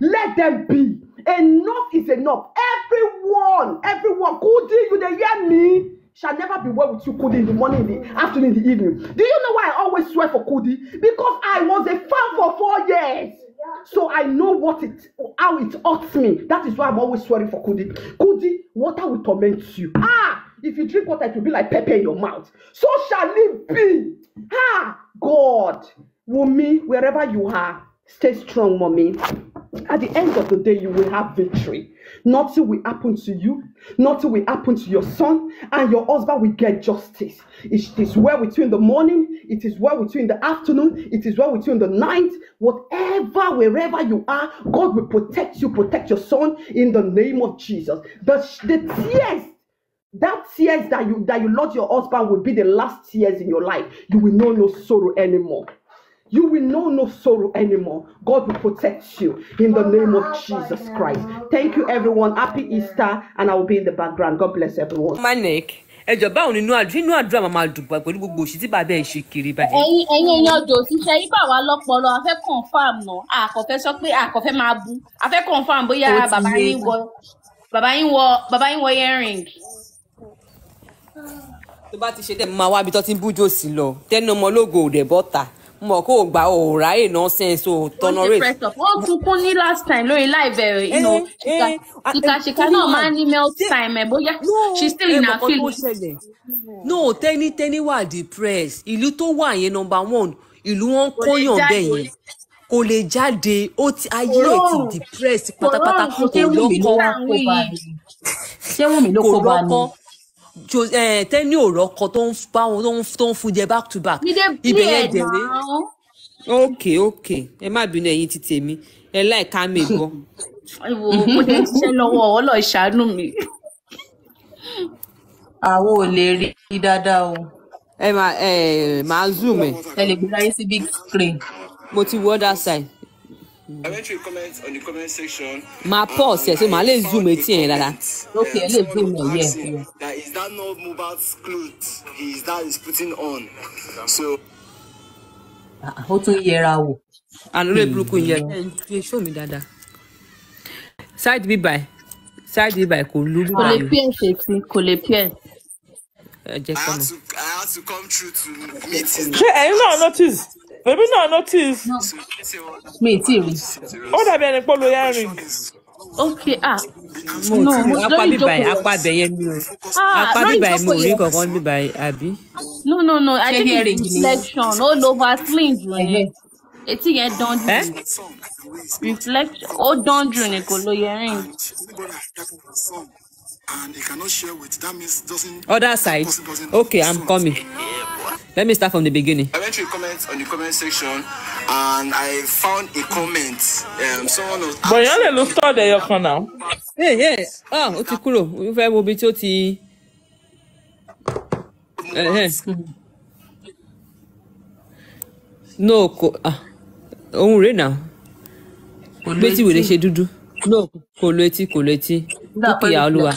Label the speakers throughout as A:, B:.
A: let them be. Enough is enough. Everyone everyone kudi you dey hear me? Shall never be well with you kudi in the morning in the afternoon in the evening. Do you know why i always swear for kudi because i was a fan for four years. So i know what it how it hurts me. That is why i'm always swearing for kudi kudi water will torment you. Ah! If you drink water it will be like pepper in your mouth. So shall it be. Ah! God wunmi wherever you are stay strong mommy at the end of the day you will have victory. Nothing will happen to you nothing will happen to your son and your husband will get justice. It is well with you in the morning. It is well with you in the afternoon. It is well with you in the night. Whatever wherever you are god will protect you protect your son in the name of jesus. The, the tears that tears that you that you lost your husband will be the last tears in your life. You will know no sorrow anymore you will know no sorrow anymore. God will protect you in the name of Jesus Christ. Thank you, everyone. Happy Easter, and I will be in the background. God bless everyone.
B: manek ẹjọ báwo nínú àdúrà inú àdúrà máa máa dùn pẹ̀lú gbogbo òṣì tí bàbá ẹ̀ ṣe kiri báyìí.
C: ẹ̀yin ẹ̀yin èèyàn ọjọ́ òṣìṣẹ́ yìí bá wa lọ́pọlọ a fẹ́ confam náà àkọ́fẹ́ sọ pé àkọ́fẹ́ máa bú a fẹ́ confam bóyá bàbá yín wọ bàbá yín wọ bàbá yín wọ earring.
B: tó bá ti ṣe dẹ̀ mo máa wá ibi tó ti ń bújò sí lọ tẹ́nu ọmọ ológo ò dẹ̀ bọ́ta mo mọ̀ kó o gbà ò ráyè nonsense o
C: press up. Ó sunkún ní last time lórí live ẹ̀ you know
B: Eh, eh,
C: ṣìkàṣìkà
B: eh,
C: náà máa ń ní melt time ẹ̀ bóyá she still in her
B: ṣẹlẹ̀. No tẹ́ni wà depressed. Ìlú tó wà yẹn number one ìlú wọn kóyàn bẹ́ẹ̀ yẹn kò lè jáde. Ó ti ayé ẹ̀ ti depressed pátápátá. Kò lọ́kọ. kò lọ́kọ tẹ́ni ò rọ́kọ tó ń bá wọn tó ń fún jẹ back to back ibẹ̀ yẹn dẹ̀rẹ́ ok ok. Ẹ má bínú ẹ̀yin ti tèmi. Ẹ láìka mi gbọ́
C: ìwò mo dé ṣiṣẹ́ lọ́wọ́ ọlọ́ ìṣàánú mi.
D: àwọn ò lè rí i dáadáa o.
B: Ẹ máa ẹ máa zoom ẹ.
D: Ẹ lè gbé láyé sí big screen.
B: mo ti wo other side
E: I went to a comment on the comment section.
B: máa pause ẹ so màá lè zoom etí yẹn dáadáa.
D: Okay, ẹ lè zoom ẹ, yeah, yeah.
E: That is that not Mohbad's clothes his dad is putting on. So
D: Ah, ó tún yẹra wò.
B: àná lórí burúkú yẹn ẹ fi show mi dáadáa side bí báyìí side bí báyìí kò lu bí
C: kò lè pí ẹ̀ ṣe sí kò lè pí ẹ̀.
B: ẹ jẹ́
E: I
B: kọ́nà.
E: had to I had to come through to meet his
F: ṣé ẹ̀yin náà notice èmi náà notice.
D: Mi ì tí ì rí.
F: ó dàbí ẹni pé lo earring
C: ok ah.
B: Mo
C: no
B: apá
C: lórí
B: bí báyìí
C: ìjókòó.
B: apá bẹ̀ yẹn mi ò
C: ah
B: apá
C: lórí
B: bí báyìí mo
C: ìjókòó
B: rí
C: yẹn.
B: kankan àbí.
C: no no no i think it's reflection. Ó lo vaseline jù yẹn. Etí yẹn dán jù.
E: It's
C: reflection. Ó dán jù ni kò lo earring.
E: And he cannot share with that means doesn't
B: other side
E: person doesn't
B: okay i'm
E: song.
B: coming let me start from the beginning.
E: I went to a comment on the comment section and I found a comment. Um, someone was
F: bọ̀yán lè lo stud ẹyọ kan náà
B: ẹ ẹ ah ó ti kúrò ó fẹ́ wo ibi tí ó ti. Ẹhẹ́n. no kò ah náà
D: Kò lo
B: gbé tí wèrè ṣe dúdú no kò lo etí kò lo etí Dúkìá olúwa.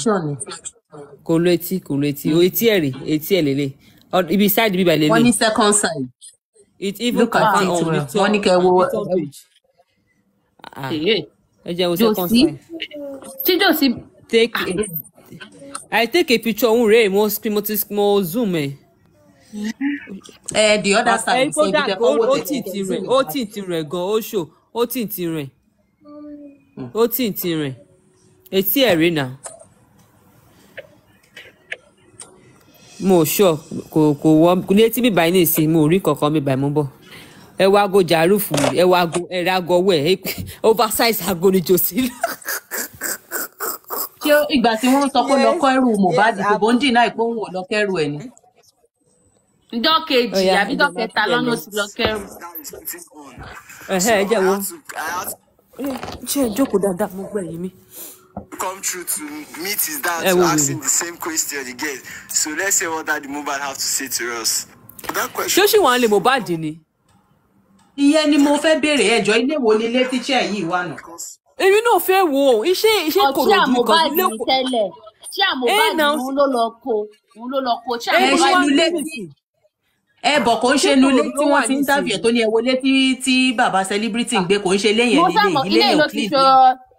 B: kò lo etí kò lo etí. O etí ẹ̀ rè etí ẹ̀ lélẹ̀. Ibi side bíbá
D: wọ́n ní
B: lélẹ̀
D: second side.
B: it even
D: Look at
B: confirm
D: it
B: on
D: well.
B: Victor
D: Wọ́n ní kẹ́ wo-
B: ah ẹ jẹ́ wo second side.
C: Josie?
B: Take I take a picture òun rèé mo screen mo ti mo zoom ẹ̀.
D: ẹ the other
B: ẹ
D: side ṣe ibi tẹ
B: ó
D: fọwọ́
B: ó
D: tẹ
B: tì tì rẹ̀ ó tì tì rẹ̀ gan ó ṣò ó tì tì rẹ̀. Ó tì tì rẹ̀ etí ẹ̀ rí nà. mo sọ kò kò wọ ní etí bíbá yìí nìsín mo rí kankan bíbá yìí mo bọ̀ ẹ wá ago jàrúfù ẹ wá ago ẹ rà ago ọwọ́ ẹ oversize ago ni jòsí.
D: ṣé ìgbà tí wọ́n sọ pé lọ kọ́ ẹrù Mohbad bó ń dì náà òun ò lọ kẹ́rù ẹ̀ ni.
C: ìjọ kejì àbí
B: ẹ
C: ìjọ
B: jẹ́ máa
C: kẹta
B: fi
C: lọ́nà ti lọ kẹrù.
B: ẹ̀hẹ́ ẹ jẹ́ wo ṣé ẹ jókòó dáadáa mo gbẹ̀yìn mi.
E: Come through to meet his dad
B: Eh,
E: to ask him the same question again. So let's hear what Daddy Mohbad have to say to us. That question
B: ṣé ṣì wà ń lè Mohbad ni.
D: ìyẹn ni mo fẹ́ béèrè ẹjọ́ ilé wo ni ilé tíṣẹ́ yìí wà nù.
B: èmi náà fẹ́ wo iṣẹ́ iṣẹ́ kòròdú kan ilé
C: tẹ́lẹ̀ tí àmobad
B: Eh, now-
C: òun ló lọ kó òun ló lọ àmobad
B: wá
D: inú
B: ní
D: ilé
B: nísìn
D: ẹ bọ̀ kò ń ṣe
B: Ṣé
D: inú ilé
B: kò
D: tí wọ́n ti ń tàbí ẹ̀ tó ní ẹ wọlé tí tí bàbá celebrity ń gbé kò ń ṣe
C: sábà
D: ilé
C: ilé
D: yẹn ò clean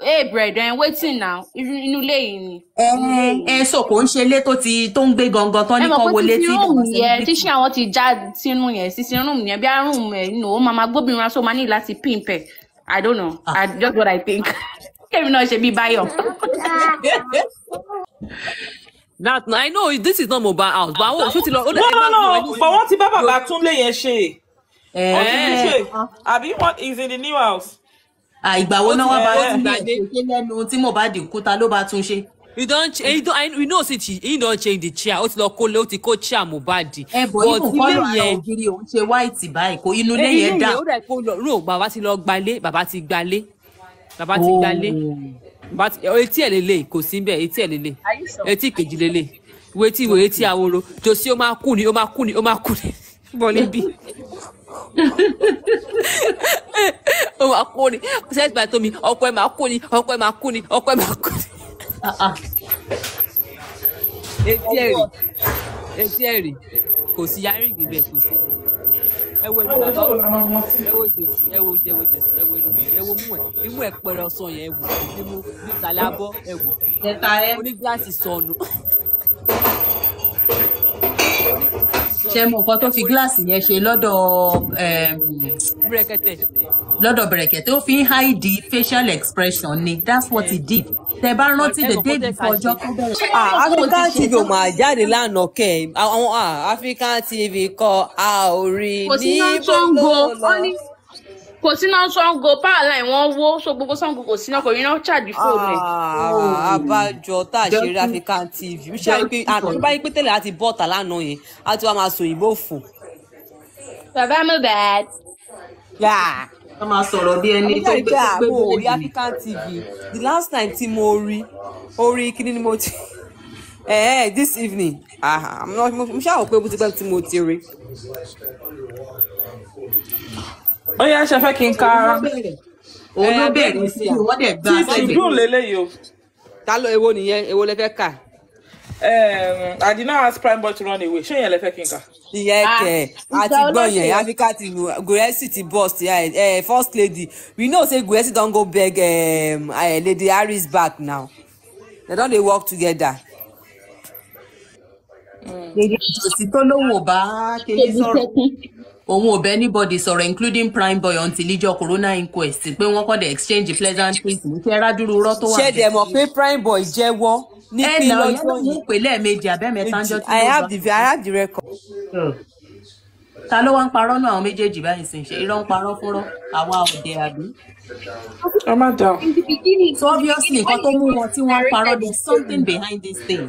C: hey brethren wetin now inú ilé yìí ni.
D: ẹ ẹ sọ kò ń ṣe ilé tó ti tó ń gbé gangan tán
C: ẹ
D: ní
C: pé
D: wọlé tí
C: rúùmù
D: bàbá
C: yẹn tí
D: celebrity.
C: ṣé àwọn ti já sínú yẹn sísí rúùmù yẹn bí a rúùmù ẹ̀ nù ó máa máa gbóbìnrin aṣọ máa ní láti pimp ẹ̀ i don't know
D: Ah.
C: i just what i think kẹ́mi náà ṣe bí báyọ̀.
B: That I know this is not mobile house, but àwọn òṣù ti lọ.
F: no
B: ẹ
F: no no but wọ́n ti bá bàbá túnlé yẹn ṣe
D: ẹ
F: wọ́n ti tún
B: Eh.
F: ṣe àbí what is in the new house.
D: À ìgbà wo náà wá bá
F: ti
D: ṣe lẹ́nu tí Mohbad kú ta ló bá tún ṣe.
B: You don ch- you don I we know say he don change the chair. Ó ti lọ kó lé ó ti kó chair Mohbad.
D: ẹ bọ̀
B: ilé
D: kọ́lọ̀
B: yẹn
D: ògiri òun ṣe white báyìí kò inú ilé
B: Eh,
D: yẹn dà.
B: ó dà pé ó lọ rò bàbá ti lọ gbalé bàbá ti gbalé bàbá ti
D: Oh.
B: gbalé bàbá ti etí ẹ̀ lélẹ̀ kò sí bẹ́ẹ̀ etí ẹ̀ lélẹ̀ etí kejì lélẹ̀ etí wo etí ahoro jòsí ó máa kú ni ó máa kú ni ó máa kú ni bọ́ níbí ó máa kú ni sẹ́ẹ̀tì bá tó mi ọkọ ẹ̀ máa kú ni ọkọ ẹ̀ máa kú ni ọkọ ẹ̀ máa kú ni.
D: Ah, ah.
B: etí ẹ̀ rì etí ẹ̀ rì kò sí yárìngì bẹ́ẹ̀ kò sí ẹ wo ẹnu bàbá. Ẹ wo jòsí ẹ wo jẹ wo jòsí ẹ wo ẹnu ẹ wo mú ẹ imú ẹ pẹrẹ ọsàn yẹn ẹ wò imú bí ìsàlẹ̀ abọ́ ẹ wò
D: ẹ̀ta ẹ.
B: Onígíláàsì sọnù
D: ṣe mọ nǹkan tó fi gíláàsì yẹn ṣe lọ́dọ̀ lọ́dọ̀ bẹ̀rẹ̀kẹ̀ tó fi ń hide facial expression ni. That's what he did. Tẹ bá rántí the day before ọjọ́ tó bẹ̀rẹ̀.
B: African TV ò máa jáde lánàá kẹ? Àwọn ah, African TV kọ a ò rí
C: sango
B: ló lọ.
C: Kò sí náà sango power line wọ́n wó so gbogbo sango kò sí náà kò rí náà charge fóònù ẹ̀.
B: Ah, àbájọ tá a ṣe rí African TV ṣé àyè pé àtọ̀ tó bá yẹ pé tẹ́lẹ̀ àti bọ́ọ̀tà lánàá yẹn á ti wá máa sọ òyìnbó fún.
C: bàbá mi bad.
D: wọ́n máa sọ̀rọ̀ bí ẹni tó gbé gbé ni.
B: African TV the last time tí mo rí orí kíní ni mo ti eh this evening ah I'm not- mo mo ṣáà wò pé bó ti pẹ́ tí mo ti rí.
F: Ó yá ṣe fẹ́ kí n ka
D: òun ló
B: Eh,
D: bẹ̀rẹ̀
B: bẹ́ẹ̀
D: sí i wọ́n dẹ̀ gbá
F: tí
D: sẹ́gbẹ̀ẹ́.
F: tribune lélẹ́yìí o.
B: ta ló èwo nìyẹn èwo lẹ fẹ́ kà
F: Um, I did not ask Prime Boy to run away. Ṣé yẹn lẹ fẹ́ kí n kà?
B: ìyẹn
C: Ah,
B: kẹ
C: ìgbà
B: àti gbọ́ yẹn African TV Guresi ti burst yeah, eh, first lady we know say Guresi don go beg um, uh, Lady Harris back now they don dey work together.
D: òsì tó lóun ò bá kéde sọ̀rọ̀ òun ò bẹ́ anybody sọ̀rọ̀ including prime boy until ìjọ corona inquest pé wọ́n kọ́ de exchange pleasantries ní fẹ́ rádúró rọ́ tó wà.
B: ṣé dẹ̀ mọ̀ pé prime boy jẹ́wọ́ ní
D: ẹ
B: pé
D: nà ọ̀yẹ́
B: lọ́jọ́
D: ló mú
B: yìí
D: pé lẹ́ẹ̀mejì abẹ́mẹ́ta ń jọ tí
B: I
D: ló
B: have
D: gbà.
B: the I have the record.
D: ta ló wá ń parọ́ náà àwọn méjèèjì báyìí sìn ṣe irọ́ ń parọ́ fúnrọ́ àwa ọ̀dẹ̀ àbí.
F: Ẹ má dáhùn.
C: in the beginning.
D: so obviously nǹkan tó mú wọn tí wọ́n ń parọ́ there is something behind this thing.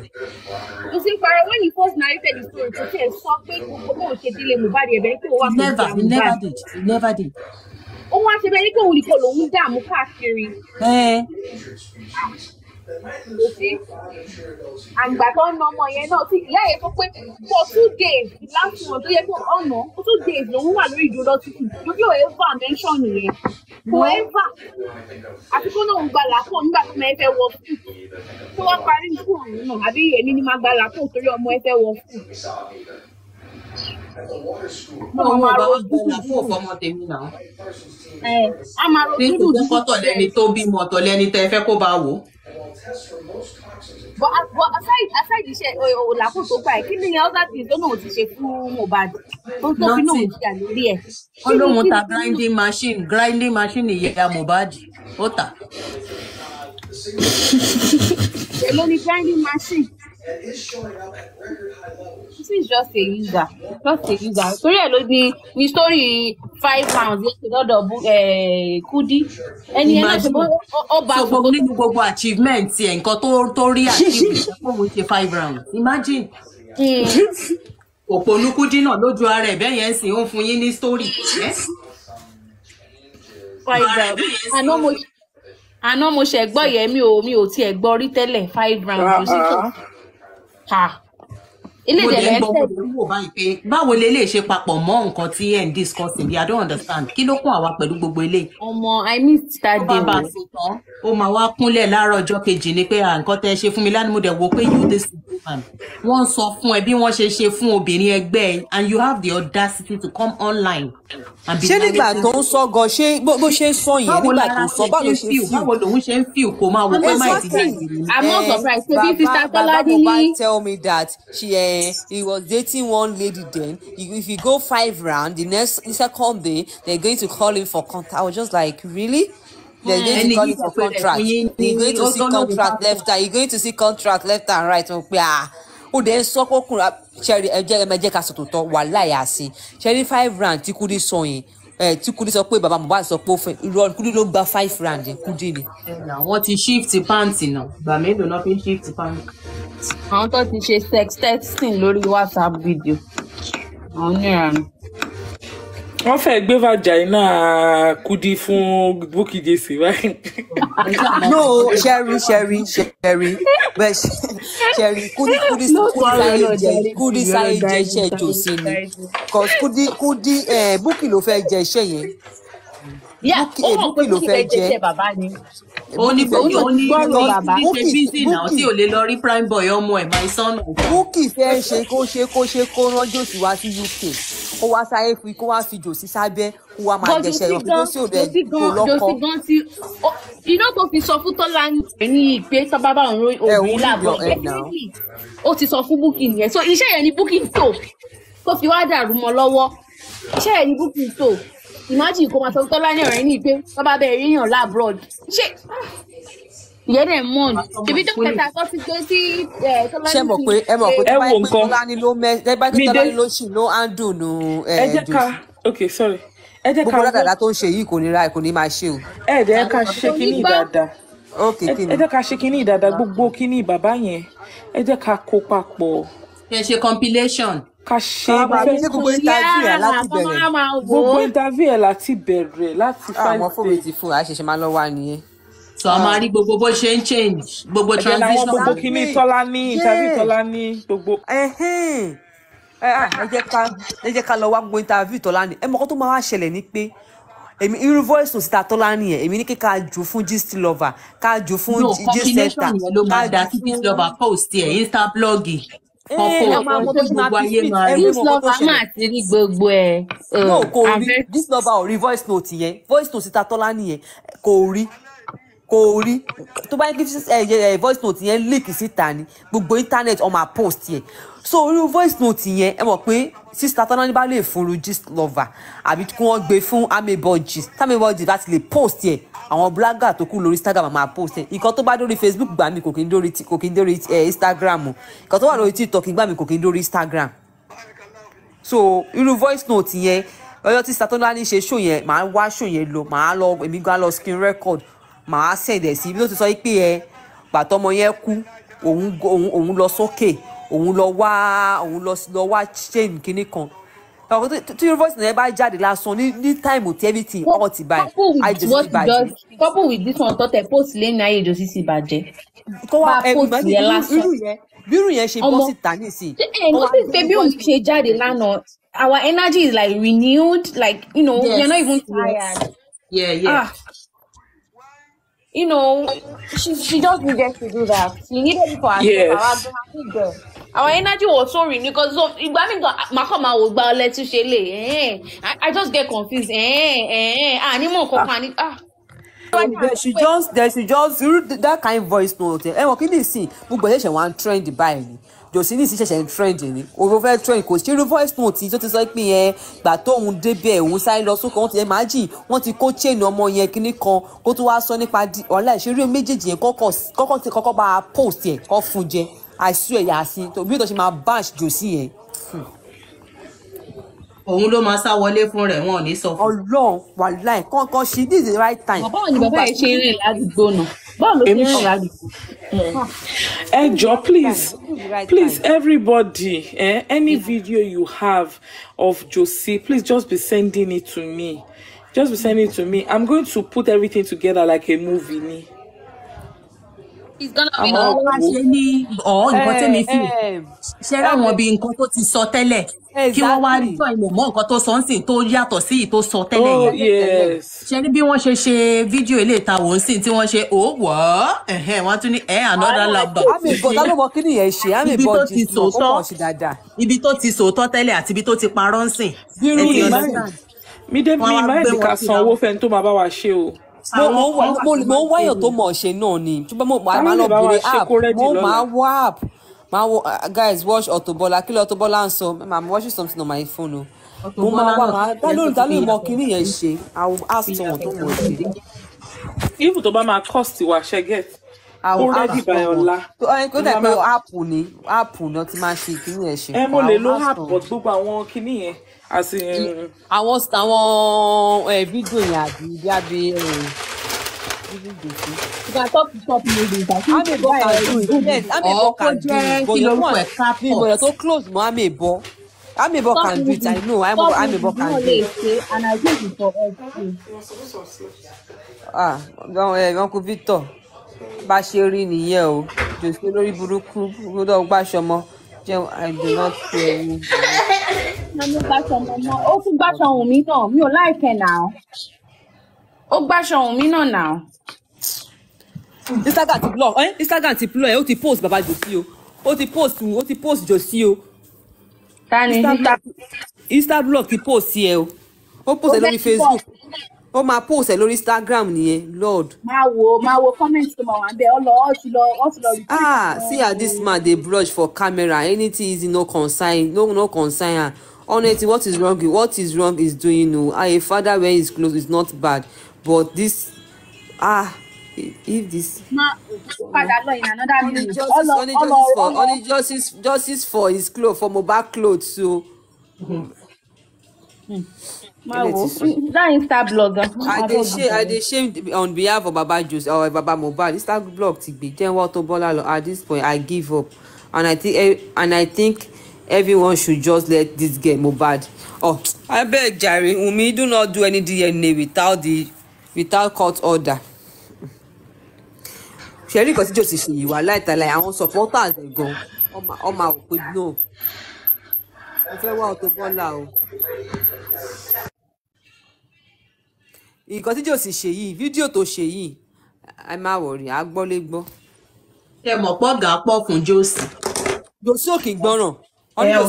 C: You see, Farah, when he first narrated the story, to say, sọ pé gbogbo bóun ṣe délé Mohbad ẹ̀ bẹ́ẹ̀ pé ó wà
D: he
C: pẹ̀lú
D: never he did he never did.
C: Ó wá ṣe bẹ́ẹ̀ ní pé òun nìkan lòun dààmú káàkiri. Àgbà tó ń na ọmọ yẹn náà tí ìyá yẹn tó pé for two days last one tó yẹ kó ọ̀nà for two days lòun wà lórí ìdúró títì. Lójú ò ever mention nìyẹn. Kò ever. Àti kó náà ń gba làpọ̀ nígbà tó máa ń fẹ́ wọ fún. Tó wá parí fún ọ̀hún náà, àbí èmi ni máa gba làpọ̀ torí ọmọ ẹ fẹ́ wọ fún.
D: Wọn bá wà gbọ́dọ̀ fún òfọmọ tèmi náà.
C: Ẹ á máa ro
D: pé kò
C: dúdú
D: jẹ́ kọ́tọ̀ lẹni tó bímọ ọ̀tọ̀ lẹni tẹ́ fẹ́ kó bá wò.
C: but but aside aside iṣẹ́ òlàkù tó gbà ẹ kí ni other things tó náà ti ṣe fún Mohbad tó tó fi náà
D: Nothing.
C: jà lórí ẹ.
D: wọ́n lóun ta grinding machine grinding machine ìyá Mohbad ó tà.
C: èló ni grinding machine. This is just a user just a user. Torí ẹ ló ní ní story five pounds yẹn ti lọ́dọ̀ eh, Kudi. Ẹni ẹ náà ó- ó bá
D: so
C: gbogbo
D: gbogbo nínú gbogbo achievement ẹ̀ nǹkan tó tó rí achieve ìṣẹ́ fún òun ṣe five rounds. Imagine.
C: Mm.
D: òpònú Kudi náà lójú ara ẹ̀ bẹ́ẹ̀ yẹn sì ń fún yín ní story.
C: five rounds. àná mo àná mo ṣe gbọ́ yẹn mi ò mi ò tiẹ̀ gbọ́ rí tẹ́lẹ̀ five rounds kò sí tó ha ilé
D: mo dẹ̀
C: ìdẹ̀lẹ̀
D: ń gbọ́
C: ẹsẹ̀
D: mo dẹ̀ ń wò báyìí pé báwo lè lè ṣe papọ̀ mọ́ nǹkan tí ẹ̀ ń discuss bí i don't understand. Kí ló kún àwa pẹ̀lú gbogbo eléyìí.
C: ọmọ i missed that
D: tó
C: day
D: ó máa wá kúnlẹ̀ láàárọ̀ ọjọ́ kejì ni pé nǹkan tẹ́ ẹ ṣe fún mi lánàá mo dẹ̀ wò pé you this woman wọ́n sọ fún ẹ bí wọ́n ṣe ṣe fún obìnrin ẹgbẹ́ ẹ and you have the audacity to come online and be
B: ṣé nígbà tó ń sọ gan ṣé bó bó ṣe ń sọ yẹn nígbà tó ń sọ
D: ṣe
B: báwo ló ṣe
D: fíw báwo lòun ṣe ń fíw kó máa wò pé máì ti jáde ní.
C: I'm not
B: Eh,
C: surprised. Ṣebí
B: Baba-
C: Sister
B: Baba
C: Tolani
B: Mohbad
C: ní
B: tell me that she uh, he was dating one lady then if you go five round the next the second day they're going to call him for contract I was just like really they're going to call for
D: pé
B: contract. you're going to
D: ó
B: see contract left and you're going to see contract left and right. Pe ah ó dẹ̀ ń sọ pé ọkùnrin ṣẹ́rí ẹjẹ́ ẹ jẹ́ ká sọ tòótọ́? Wàhálà yà sí ṣẹ́rí five round tí Kúdí sọ yẹn? Ẹ̀ tí Kúdí sọ pé bàbá Mohbad sọ pé ó fẹ́ irọ́ Kúdí ló gba five yẹn Kúdí ni.
D: Ẹ̀nà, wọ́n ti shift pant náà. Mélòó náà fi shift pant.
C: àwọn tó ti ṣe sex texting lórí WhatsApp video. Àwọn oníranú.
F: Wọ́n fẹ́ gbé vagina Kudi fún Bukky Jesse báyìí.
B: no sherry sherry sherry. But sherry kudi kudi kudi sáyé jẹ kudi sáyé jẹ iṣẹ́ jòsí ni. Cause kudi kudi eh, Bukky ló fẹ́ jẹ iṣẹ́ yẹn. Bukky- ló fẹ́
C: jẹ́
D: ó ní ó ní ó ní bí ṣe busy náà tí ò lè lọ rí prime boy ọmọ ẹ̀ my son.
B: Bukky fẹ́ ṣe kó ṣe kó ṣe kó rán jòsí wá sí UK kó wá sáyé fi kó wá fi jòsí sábẹ́ kó wá máa jẹṣẹ́ yọ kí
C: gan
B: jòsí ò dẹ̀
C: Josie
B: kó
C: gan
B: lọ́kọ.
C: Josie gan ti ó- iná tó fi sọ fún Tọ́lá ní ìpè tọ́ba bá òun
B: òun
C: làbọ̀ ó ti sọ fún Bukky nìyẹn so iṣẹ́ yẹn ni Bukky tò tó fi wá dàrú mọ́ lọ́wọ́. Iṣẹ́ yẹn ni Bukky tò imagine kó máa sọ Tọ́lá ní ọ̀rẹ́ ní ìpè tọ́ba bẹ́ẹ̀ rí yàn labroad ṣé ìyẹn dẹ̀ mọ̀ ní ṣèbí tó kẹta tó ti gbé sí ẹ̀, Tọ́lá ní
B: mọ̀
C: ti
B: pé ẹ mọ̀ pé
F: Ẹ
B: tó bá yẹ pé
F: nǹkan.
B: Tọ́lání ló mẹ́ ẹ bá pé
F: Mide.
B: Tọ́lání ló ṣì ló handle nu
F: ẹ jẹ́ ká ok sorry. Ẹ jẹ́ ká
B: gbogbo rádàrá tó ń ṣe yìí kò ní ra kò ní máa ṣe o.
F: ẹ jẹ́ ká ṣe kínní dáadáa. Ẹ jẹ́ ká ṣe kínní dáadáa gbogbo kínní bàbá yẹn. Ẹ jẹ́ ká kó papọ̀.
D: Ẹ ṣe compilation.
F: Ká ṣe
B: ká máa
F: fẹ́
B: ṣe gbogbo interview ẹ̀ láti bẹ̀rẹ̀.
F: gbogbo interview ẹ̀ láti bẹ̀rẹ̀ láti
B: àwọn
F: five
B: fóònù
F: days.
B: ti fún àṣẹṣe máa lọ wá nìyẹn.
D: so a máa rí gbogbo bó ṣe ń change gbogbo transition.
F: gbogbo kínní Tọ́lání interview
B: Yeah.
F: Tọ́lání gbogbo.
B: Ẹ ẹ jẹ́ ká ẹ jẹ́ ká lọ wá gbogbo interview Tọ́lání. Ẹ mọ̀ kó tó máa wá ṣẹlẹ̀ ni pé èmi irú voice note síta Tọ́lání yẹn èmi ní kí ká jù fún gist lover ká jù fún
D: no
B: gist center
D: yẹn ló máa
B: ká
D: da
B: jù fún
D: lọ́ba post ẹ̀ insta blog
B: Eh,
D: ọkọ̀
B: ṣe máa
D: gbogbo ayé máa rí.
B: every
C: This
B: mọ̀ kó tó
C: lover
B: ṣẹlẹ̀.
C: máa ti rí gbogbo ẹ̀.
B: no kò rí
C: Abẹ́-
B: gist lover ò rí voice note yẹn voice note síta Tọ́lání yẹn kò rí kò rí. Tó bá yẹ kí ẹ ẹ voice note yẹn leak síta ni gbogbo internet ọ máa post yẹn. So irú voice note yẹn ẹ mọ̀ pé sista Tọ́lání bá lè fún gist lover àbí kí wọ́n gbé fún amebo gist tamebo láti lè post yẹn àwọn blogger tó kù lórí instagram máa post yẹn. Nǹkan tó bá dórí facebook gbà mí kò kí n dórí kò kí n dórí eh, instagram o. Nǹkan tó wà lórí tiktok gbà mí kò kí n dórí instagram. So irú voice note yẹn ọjọ́ tí Satọ́lání ṣe show yẹn màá wá show yẹn lọ màá lọ èmi gan lọ screen record màá send ẹ̀ sí ibi tó ti sọ pé ẹ gbàtọ́mọ yẹn kú òun òun òun lọ sókè òun lọ wá òun lọ lọ wá chain kinní kan ọkọ tí note yẹn bá jáde lásán ní ní time tí everything all ti báyìí
C: what
B: ti bàjẹ́
C: couple with this one tó tẹ post lẹ́nu ayé ìjọsí sì bàjẹ́.
B: kó wá
C: post yẹn lásán.
B: irú yẹn bí irú yẹn ṣe bọ́
C: Ọmọ.
B: síta nísìnyí
C: ẹ notice pé bí òun ṣe jáde lánàá our energy is like renewed like you know
D: Yes.
C: we are not even tired.
D: Yeah, yeah.
C: Ah. You know, she she just needed to do that. She needed it for herself.
F: Yes.
C: Our. Our energy was so renewed because so ìgbà mi gan màkàmá wò gba ọlẹ tún ṣe lè I I just get confused àní mọ̀ kankan ah.
B: there should just there should just that kind voice note ẹ wọn kí ni ìsìn gbogbo ẹ ṣẹ̀ṣẹ̀ wá ń trend báyìí ni jòsí ní ìsìn ṣẹ̀ṣẹ̀ ń trend ni òun fẹ́ trend kò irú voice note tí tó ti sọ pé yẹn gbà tó òun débẹ̀ òun sáré lọ sókè wọ́n ti imagine wọ́n ti kó chain ọmọ yẹn kíní kan kó tó wá sọ nípa di ọ̀la ìṣeré méjèèjì yẹn kọ́kọ́ ti kọ́kọ́ bá a post yẹn kọ́ fún jẹ àìsú ẹ̀yà sí tó bí tó ṣe máa bash jòsí yẹn
D: òun ló máa sá wọlé fún rẹ̀ wọn ò ní sọ fún.
B: ọlọ́run wàláì kọ́ńkọ́ she this is the right time.
C: Bàbá yẹn ṣe ń rìn ládùúgbò náà? Rìn ládùúgbò?
F: ẹ jọ please please everybody eh, any video you have of Josie please just be sending it to me. Just be sending it to me. I'm going to put everything together like a movie ni
D: Ọ̀ wá ṣe ní ọ̀ nǹkan tẹ́mi fi ṣe ráwọn bíi nǹkan tó ti sọ tẹ́lẹ̀? Kí wọ́n wá jọ ilẹ̀ mọ́ nǹkan tó sọ ń sìn tó yàtọ̀ sí ì tó sọ tẹ́lẹ̀
F: oh
D: yẹn.
F: yes.
D: Ṣe ní bí wọ́n ṣe ṣe fídíò ilé ìta wò ń sìn tí wọ́n ṣe ó wọ̀ ọ́ wọ́n tún ní ẹ̀ another lamba Ibi tó ti sòótọ́. ibi tó ti sòótọ́ tẹ́lẹ̀ àti ibi tó ti parọ́ ń sìn.
F: Mi dé mi máa ń
D: sí
F: san owó
D: àwọn-
F: fẹ́ni tó máa bá wa ṣe o.
B: mo mo
D: Àwọn
B: wá mo mo wáyàn
D: ṣe
B: tó mọ̀ ṣe náà ni. Tó bá mo máa
F: Àwọn
B: máa lọ bèrè app. mo máa wá app. Máa wo ah, guys watch Auto Bola. Kí ló Auto Bola ń sọ? I'm watching something on my phone o. Mo máa wá máa
D: ti
B: ta ló
D: yẹ
B: ta
D: kó
B: ló
D: fi
B: mọ kíní yẹn ṣe? Ask someone tó mọ̀ ṣe.
F: Even tó bá máa cost wa ṣe get? By
B: someone.
F: ọ̀la.
B: kó dẹ̀ pé app ni app ni ti máa ṣe kíní yẹn ṣe.
F: Ẹ mo
B: I
F: lè lo app gbogbo àwọn kinní yẹn as in
B: àwọn àwọn fídíò yẹn àbí bí àbí
C: You can talk to top ladies. I think
B: àmì ìbọn can do it. yes
D: kó
B: can do it. but
D: Capot.
B: mi ìbọn tó close mọ́ ìbọn
C: top
B: can do it. I know
C: ladies
B: can do it.
C: and I it's for
B: ah ẹ uncle victor. Bá ṣe rí nìyẹn o. Jòsí olórí burúkú. Gbọdọ gbàṣọmọ jẹun i do not fear you.
C: Ní gbàṣọ ọmọ ọmọ. Ó tún gbàṣọ ohun mi náà. Mi ò láìkẹ́ náà. Ó gbàṣọ ohun mi náà náà.
B: instagram ti block ẹ instagram ti block ẹ ó ti post baba jòsí o ó ti post ó ti post jòsí o
C: Ta ni
B: Insta- instablog ti post ẹ o ó post ẹ lórí facebook ó máa post ẹ lórí instagram nìyẹn lord.
C: máa wo máa wo comment tó máa wà ń bẹ̀ ọ́ lọ ọ́ ti lọ ọ́ ti lọ
B: ah see how this man dey brush for camera anything easy no concern no no concern am honestly what is wrong what is wrong is doing o ah a father wearing his cloth is not bad but this ah if this.
C: máa padà lọ in another minute. Ọlọ
B: only
C: ọlọ ọlọ
B: only justice justice for his cloth for mohbad cloth so.
C: máa wo that insta blog.
B: i dey shame i dey shame on behalf of baba jose or baba mohbad instagram blog ti gbe jẹ́ wọ́n tó bọ́lá lọ at this point i give up and i think ev- and i think everyone should just let this girl mohbad. Oh abeg jare wunmi do not do any dna without the without court order. Ṣẹ́rí nǹkan tí jòsì ṣe yìí wà láìtàlẹ̀ àwọn supporters ẹ̀ gan ọmọ àwòpé náà mo fẹ́ wá Auto Bola o. nǹkan tí jòsì ṣe yìí fídíò tó ṣe yìí ẹ má wọrí á gbọ́ lé gbọ́.
D: ṣe mọ̀ pọ̀ gà pọ̀ fún Josie
B: jòsì ò kì í gbọ́ràn
D: Ẹ,
B: ò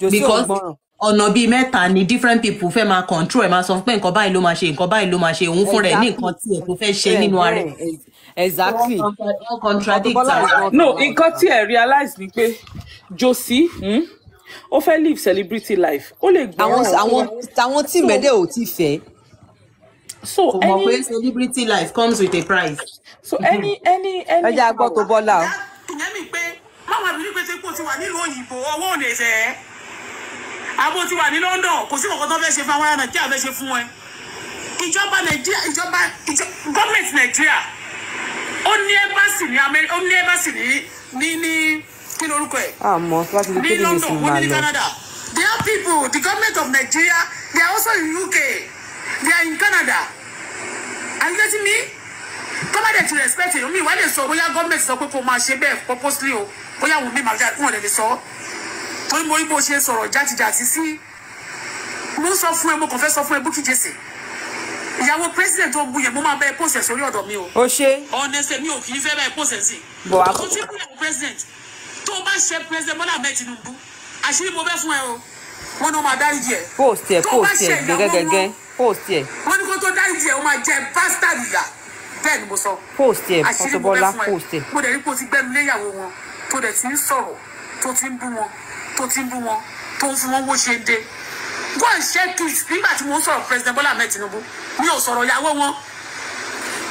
B: ò
D: because
B: gbọ́ràn.
D: ọ̀nà bíi mẹ́ta ni different people fẹ́ máa control ẹ̀ máa sọ pé nǹkan báyìí ló máa ṣe nǹkan báyìí ló máa ṣe. Òun fúnra ẹ̀ ní nǹkan tí ẹ̀ tó fẹ́ ṣe nínú ara ẹ̀.
B: Exactly.
D: Wọ́n contradict ara
F: no nǹkan tí ẹ realize ni pé josie hmm, ó fẹ́ live celebrity life. Ó lè
B: àwọn
F: gbọ́ràn
B: àwọn àwọn tí mẹ́dẹ̀ ò tí fẹ́.
F: So
D: kò mọ̀ pé
F: any
D: celebrity life comes with a price.
F: so any any
B: ẹ
F: any
B: jẹ́ agbọ́ Auto Bola o.
G: ìyẹn mi pé máwọn àbí nípe tí kò ti wà nílùú òyìnbó ọwọ́ ò lè ṣe é àbò ti wà ní London kò sí tó fẹ́ ṣe fún àwọn ará Nàìjíríà fẹ́ ṣe fún ẹ. Ìjọba Nàìjíríà ìjọba ìjọ- gọ́ọ̀mẹ̀ntì Nàìjíríà ó ní ẹ́mbásì ní Amẹ́rí ó ní ẹ́mbásì ní ní ní kí ẹ̀?
B: Tí wọ́n ti di
G: ní London
B: máa
G: ní ní. Canada. They are people the government of Nigeria they are also in UK they are in Canada. Are you getting me? Kọ́má dẹ̀ ti respect èèyàn mi ìwà lè sọ bóyá gọ́ọ̀mẹ̀ntì sọ pé kó máa ṣe bẹ́ẹ̀ purposely o bóyá máa jà fún ọ̀dẹ̀ lè sọ. Torí mo rí bó ṣe sọ̀rọ̀ játijàti sí. Mo sọ fún ẹ mo kàn fẹ́ sọ fún ẹ Bukky Jesse. Ìyàwó president tó bu yẹn mo máa bẹ pòsẹ̀ sórí ọ̀dọ̀ mi o.
B: Ó ṣe.
G: Honestly mi ò kì í fẹ́ bẹ́ẹ̀ pòsẹ̀ sí.
B: Bọ̀ wá-
G: tó ti kú ìyàwó president. Tó o bá ṣe president Bọ́lá Ahmed Tinubu àṣírí mo bẹ́ fún ẹ o. Wọn náà máa dáríjì ẹ.
B: Post ẹ
G: o
B: post ẹ
G: ìyàwó
B: gẹ́gẹ́gẹ́
G: wọn
B: post ẹ.
G: wọn ní kó tó dáríjì ẹ o máa jẹ bastard ìyà. Bẹ́ẹ̀ ni mo sọ.
B: Post ẹ
G: ẹ.
B: post ẹ.
G: mo dẹ̀ rí pé o ti gbẹ́nu léyàwó wọn tó dẹ̀ ti ń sọ̀rọ̀ tó ti ń bú wọn tó ti ń bú wọn tó ń fún wọn wó ṣe dé. Go and check it nígbà tí mo ń sọ̀rọ̀ president Bọ́lá Ahmed Tinubu mi ò sọ̀rọ̀ ìyàwó wọn.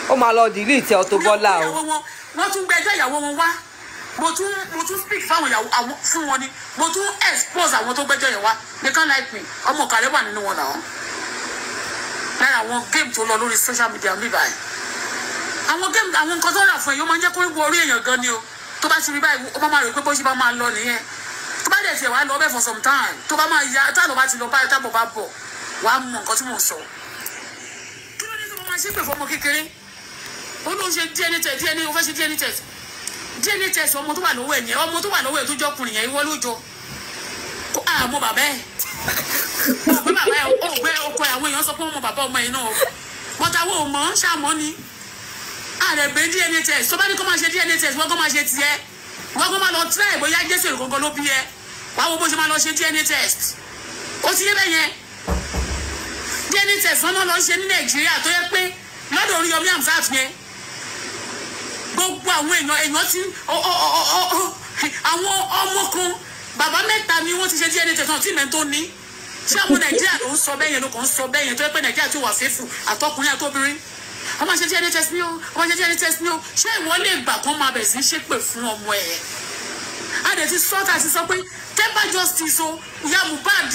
B: Ó máa lọ delete Auto Bola o.
G: wọn. Tún gbé ẹjọ́ ìyàwó wọn wá. Mo tún mo tún speak fáwọn ìyàwó àwọn fún wọn ni. Mo tún expose àwọn tó gbẹ́jọ́ yẹn wá. They can't like me. Ọmọ kàlẹ́ wà nínú wọn náà. Lára àwọn game tó lọ lórí social media mi báyìí àwọn game àwọn nǹkan tó rà fún ẹ yóò máa ń jẹ́ kó wọ orí èèyàn gan ni o tó bá ti rí báyìí ó máa rò pé bó ṣe bá máa lọ nìyẹn. Tó bá dẹ̀ tiẹ̀ wá lọ bẹ́ẹ̀ for some time tó bá máa ya táàlọ́ bá ti lọ báyìí táàbọ̀ bá bọ̀ wàá mọ nǹkan tí mò ń sọ. Kí ló dé tó máa ṣépè fọmọ kékeré? Ó ló ń ṣe dna test dna ó fẹ́ ṣe dna test. Dna test ọmọ tó wà lọ́wọ́ ẹ̀ yẹn ọmọ tó wà lọ́wọ́ ẹ̀ tó jọkùnrin yẹn ìwọ ló jọ. Kó àmọ́ bàbá ẹ̀. Ó gbé bàbá ẹ̀ ó gbé ọkọ ẹ̀ àwọn èèyàn sọ pé wọ́n mọ bàbá ọmọ yẹn náà. Mọ́tàwọ́ ò mọ́ ṣàmọ́ ni àrẹ̀gbẹ́ dna test. Tó bá ní kó máa ṣe dna test wọ́n kó máa ṣe tiẹ̀. Wọ́n kó máa lọ try bóyá jésù èrò gangan ló bí ẹ. Wàá wo bó ṣe máa lọ ṣe dna test. Ó ti yé bẹ́ẹ̀ yẹn dna test wọn náà lọ ṣe ní nàìjíríà tó yẹ pé lọ́dọ̀ orí yomi amsat yẹn. Gbogbo àwọn èèyàn èèyàn ti àwọn ọmọ kan bàbá mẹ́ta ni wọ́n ti ṣe dna test náà tí mẹ́tò ní. Ṣé àwọn nàìjíríà ló ń sọ bẹ́ẹ̀ yẹn ló kàn ń sọ bẹ́ẹ̀ yẹn tó yẹ pé nàìjíríà ti wà fẹ́fù àtọkùnrin àtobìnrin máa ṣe dna test ní o máa ṣe dna test ní o. Ṣé ìwọ lè gbà kán máa bẹ̀ sí ṣépè fún ọmọ ẹ̀? A dẹ̀ ti sọ ta ti sọ pé temper justice o ìyá mohbad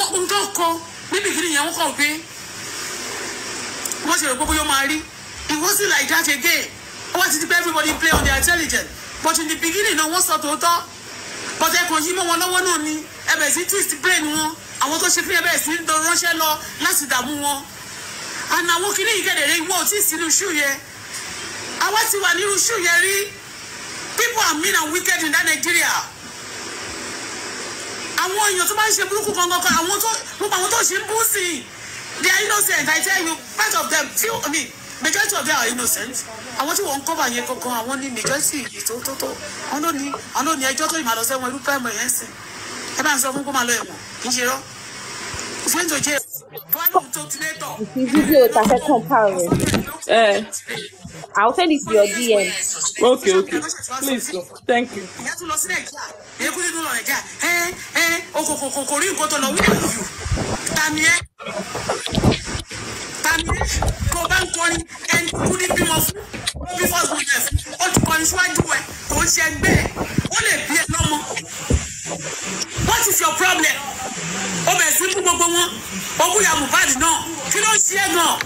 G: ohun tó kọ níbi ìkíni yẹn wọ́n kọ̀ pé wọ́n ṣe rò pé bóyá ó máa rí. It wasn't like that again. Wọ́n ti di pé everybody play on their intelligence. But in the beginning náà wọ́n sọ tòótọ́. But ẹ kàn yí mọ́ wọn lọ́wọ́ náà ni. Ẹ bẹ̀rẹ̀ sí twist brain wọn. Àwọn tó ṣe fún ẹ bẹ̀rẹ̀ sí ń ránṣẹ́ lọ láti dààmú wọn and àwọn kìíní yìí kẹ̀dẹ̀ rẹ̀ ìwọ ò tí ì sínú ṣú yẹn. Àwa ti wà nínú ṣú yẹn rí. People are mean and wicked in that Nigeria. Àwọn èèyàn tó bá ń ṣe burúkú kankan kan àwọn tó gbogbo àwọn tó ṣe ń bú sí i they are innocent I tell you. Part of them few I mean majority of them are innocent. Àwọn tí wọ́n ń cover yẹn kankan àwọn ní majority yìí tó tó tó. Àwọn ló ní àwọn ló ní ẹjọ́ tó yìí máa lọ sẹ́wọ̀n irú pẹ́ẹ́mù yẹn sìn ẹ bá ń sọ fún kó máa lọ ẹ̀wọ̀n kì í ṣe rọ́ tó jẹ́
C: fi fídíò ta fẹ́ compare rẹ̀
F: Eh,
C: i will send it to your dm
F: okay, okay. Please go. Thank you.
G: tó bá ń kọrin ẹni kú ní bímọ fún ó ti kọrin síwájú ẹ kò ń ṣe ẹgbẹ́ ẹ ó lè bí ẹ lọ́mọ what is your problem ó bẹ̀rẹ̀ sí fún gbogbo wọn búya mohbad náà kí ló ń ṣe é gan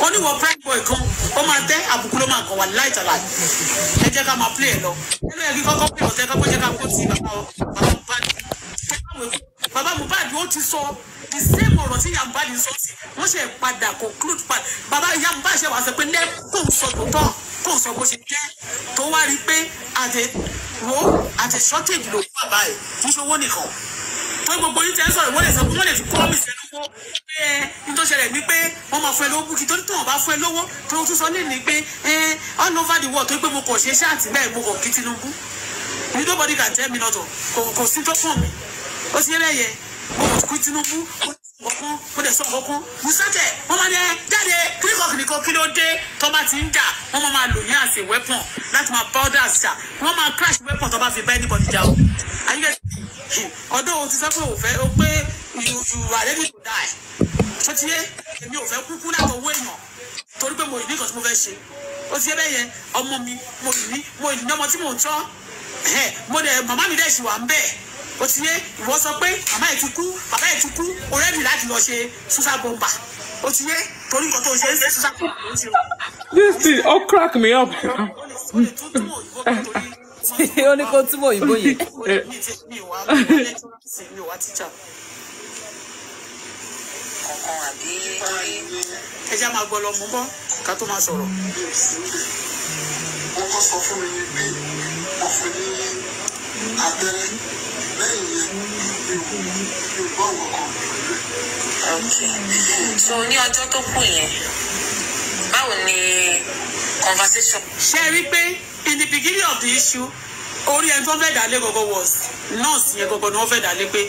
G: ó ní wọ prime boy kan ó máa tẹ àbùkù ló máa kàn wá láìtàlá ẹ jẹ́ ká máa play ẹ lọ. Ẹ ló yẹ kí kọ́kọ́ play ọ̀tẹ́ kọ́kọ́ jẹ́ ká kó sí bàbá mohbad. Bàbá mohbad ó ti sọ the same ọ̀rọ̀ tí ìyá mohbad sọ sí. Wọ́n ṣe padà conclude padà bàbá ìyá mohbad ṣe wà sọ pé ní kò sọ tòótọ́ kò sọ bó ṣe jẹ́. Tó wá rí pé àti wo àti shortage ló fún bàbá ẹ̀ kì í ṣe owó nìkan pé gbogbo yín tẹ́ ń sọ̀rọ̀ wọ́n lè sọ pé wọ́n lè fi promise ẹ pé ẹ ní tó ṣẹlẹ̀ ní pé wọ́n máa fún ẹ lówó. Búkì torí tí wọ́n bá fún ẹ lówó tó tún sọ ní ní pé ẹ all over the world tó pé mo kàn ṣe iṣẹ́ àtìlẹ́yìn mo kàn kí Tinubu. Ní nobody can tell me not to. Kò sí tó kàn mí. Ó ti yẹ lẹ́yẹ. Mo kàn kí Tinubu kàn mo dẹ̀ sọ kankan. Mo sátẹ̀ wọ́n máa ní ẹ jáde. Kíríkọ̀ kìnìkan kí ló dé? Tó bá ti ń jà wọ́n máa lò ní a weapon láti máa powder jà wọ́n máa crash weapon tó bá fi bá anybody ọdún o ti sọ pé o fẹ́ o pé you you are ready to die. Tó ti yé? Èmi ò fẹ́ kúkú láti owó èèyàn. Torí pé mo ní nǹkan tí mo fẹ́ ṣe. Ó ti yé bẹ́ẹ̀ yẹn? Ọmọ mi mo ní mo ní ọmọ tí mò ń tọ́. Mo dẹ̀ màmá mi dẹ̀ ṣì wà ń bẹ̀ ó ti yé? Ìwọ sọ pé màmá ẹ̀ ti kú bàbá ẹ̀ ti kú o rẹ́dì láti lọ ṣe susa bomba ó ti yé? Torí nǹkan tó ṣe é ṣe susa bomba ó ti rọ
F: This thing all crack me up.
G: ó
B: ní kó túmọ̀ òyìnbó yẹn.
F: Eh,
G: mi ò wá mi ò lecturer sí mi ò wá teacher.
H: kankan àbí
G: ẹ já máa gbọ́ lọ mú bọ́ ká tó máa sọ̀rọ̀.
I: wọ́n kọ́ sọ fún mi ní pé wọ́n fún ní abẹ́rẹ́ lẹ́yìn yẹn mi ò mi ò gbọ́ nǹkan kan pẹ̀lú ẹ̀.
H: ok so ní ọjọ́ tó kù yẹn báwo ni conversation
G: rí pé in the beginning of the issue orí ẹni tó fẹ́ dálé gọ́gọ́ was nurse yẹn gọ́gọ́ ni wọ́n fẹ́ dálé pé